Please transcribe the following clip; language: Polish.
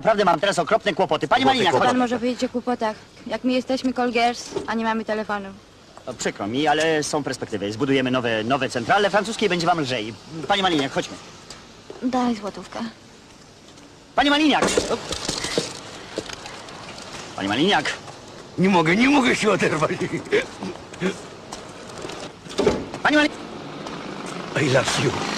Naprawdę mam teraz okropne kłopoty. Pani Kłopoty, Maliniak, chodź. Pan może powiedzieć o kłopotach. Jak my jesteśmy colgers, a nie mamy telefonu. O, Przykro mi, ale są perspektywy. Zbudujemy nowe, nowe centrale francuskie i będzie wam lżej. Pani Maliniak, chodźmy. Daj złotówkę. Pani Maliniak! O. Pani Maliniak! Nie mogę, nie mogę się oderwać. Pani Maliniak! I love you.